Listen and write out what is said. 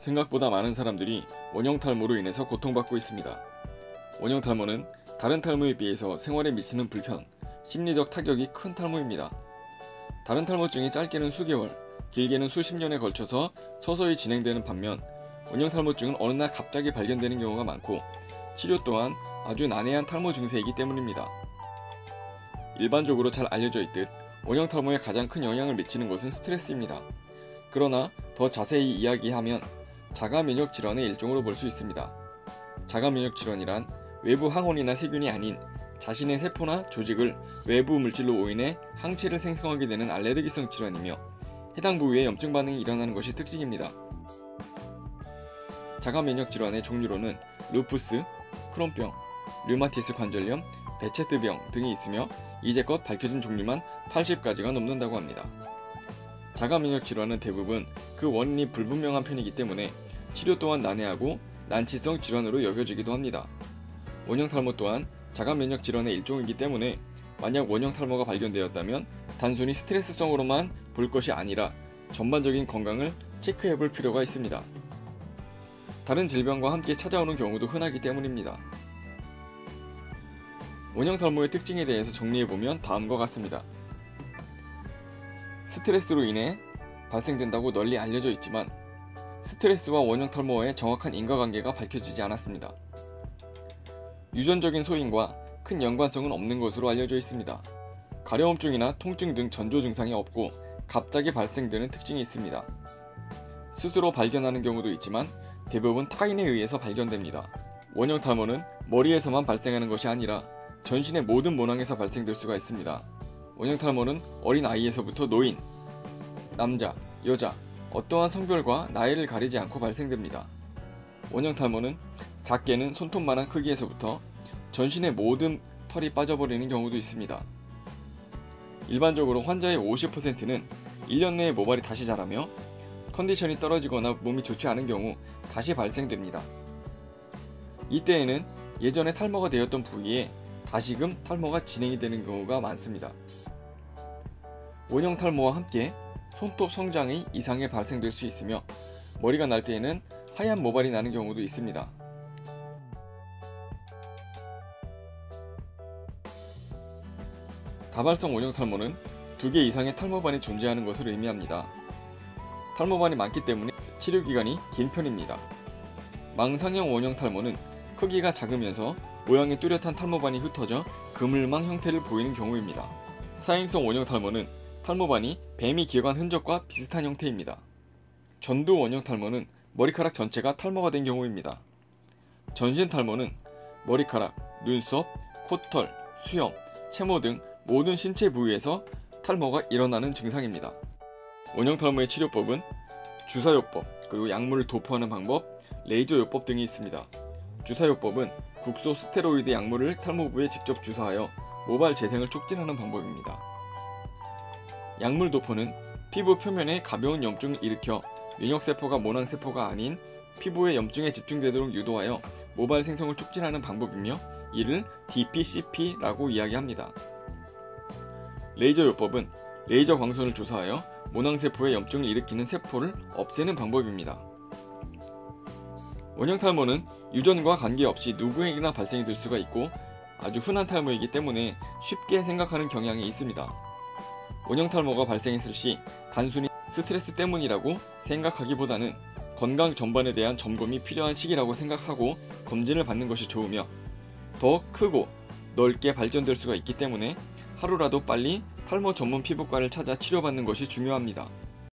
생각보다 많은 사람들이 원형 탈모로 인해서 고통받고 있습니다. 원형 탈모는 다른 탈모에 비해서 생활에 미치는 불편, 심리적 타격이 큰 탈모입니다. 다른 탈모증이 짧게는 수개월, 길게는 수십 년에 걸쳐서 서서히 진행되는 반면 원형 탈모증은 어느 날 갑자기 발견되는 경우가 많고 치료 또한 아주 난해한 탈모 증세이기 때문입니다. 일반적으로 잘 알려져 있듯 원형 탈모에 가장 큰 영향을 미치는 것은 스트레스입니다. 그러나 더 자세히 이야기하면 자가 면역 질환의 일종으로 볼 수 있습니다. 자가 면역 질환이란 외부 항원이나 세균이 아닌 자신의 세포나 조직을 외부 물질로 오인해 항체를 생성하게 되는 알레르기성 질환이며 해당 부위에 염증 반응이 일어나는 것이 특징입니다. 자가 면역 질환의 종류로는 루푸스, 크론병, 류마티스 관절염, 베체트병 등이 있으며 이제껏 밝혀진 종류만 80가지가 넘는다고 합니다. 자가 면역 질환은 대부분 그 원인이 불분명한 편이기 때문에 치료 또한 난해하고 난치성 질환으로 여겨지기도 합니다. 원형 탈모 또한 자가 면역 질환의 일종이기 때문에 만약 원형 탈모가 발견되었다면 단순히 스트레스성으로만 볼 것이 아니라 전반적인 건강을 체크해 볼 필요가 있습니다. 다른 질병과 함께 찾아오는 경우도 흔하기 때문입니다. 원형 탈모의 특징에 대해서 정리해 보면 다음과 같습니다. 스트레스로 인해 발생된다고 널리 알려져 있지만 스트레스와 원형 탈모의 정확한 인과관계가 밝혀지지 않았습니다. 유전적인 소인과 큰 연관성은 없는 것으로 알려져 있습니다. 가려움증이나 통증 등 전조 증상이 없고 갑자기 발생되는 특징이 있습니다. 스스로 발견하는 경우도 있지만 대부분 타인에 의해서 발견됩니다. 원형 탈모는 머리에서만 발생하는 것이 아니라 전신의 모든 모낭에서 발생될 수가 있습니다. 원형 탈모는 어린 아이에서부터 노인, 남자, 여자, 어떠한 성별과 나이를 가리지 않고 발생됩니다. 원형 탈모는 작게는 손톱만한 크기에서부터 전신의 모든 털이 빠져버리는 경우도 있습니다. 일반적으로 환자의 50%는 1년 내에 모발이 다시 자라며 컨디션이 떨어지거나 몸이 좋지 않은 경우 다시 발생됩니다. 이때에는 예전에 탈모가 되었던 부위에 다시금 탈모가 진행이 되는 경우가 많습니다. 원형 탈모와 함께 손톱 성장의 이상이 발생될 수 있으며 머리가 날 때에는 하얀 모발이 나는 경우도 있습니다. 다발성 원형 탈모는 두 개 이상의 탈모반이 존재하는 것을 의미합니다. 탈모반이 많기 때문에 치료 기간이 긴 편입니다. 망상형 원형 탈모는 크기가 작으면서 모양이 뚜렷한 탈모반이 흩어져 그물망 형태를 보이는 경우입니다. 사행성 원형 탈모는 탈모반이 뱀이 기어간 흔적과 비슷한 형태입니다. 전두 원형 탈모는 머리카락 전체가 탈모가 된 경우입니다. 전신 탈모는 머리카락, 눈썹, 콧털, 수염, 채모 등 모든 신체 부위에서 탈모가 일어나는 증상입니다. 원형 탈모의 치료법은 주사요법, 그리고 약물을 도포하는 방법, 레이저요법 등이 있습니다. 주사요법은 국소 스테로이드 약물을 탈모 부에 직접 주사하여 모발 재생을 촉진하는 방법입니다. 약물 도포는 피부 표면에 가벼운 염증을 일으켜 면역세포가 모낭세포가 아닌 피부의 염증에 집중되도록 유도하여 모발 생성을 촉진하는 방법이며 이를 DPCP라고 이야기합니다. 레이저 요법은 레이저 광선을 주사하여 모낭세포의 염증을 일으키는 세포를 없애는 방법입니다. 원형 탈모는 유전과 관계없이 누구에게나 발생이 될 수가 있고 아주 흔한 탈모이기 때문에 쉽게 생각하는 경향이 있습니다. 원형 탈모가 발생했을 시 단순히 스트레스 때문이라고 생각하기보다는 건강 전반에 대한 점검이 필요한 시기라고 생각하고 검진을 받는 것이 좋으며 더 크고 넓게 발전될 수가 있기 때문에 하루라도 빨리 탈모 전문 피부과를 찾아 치료받는 것이 중요합니다.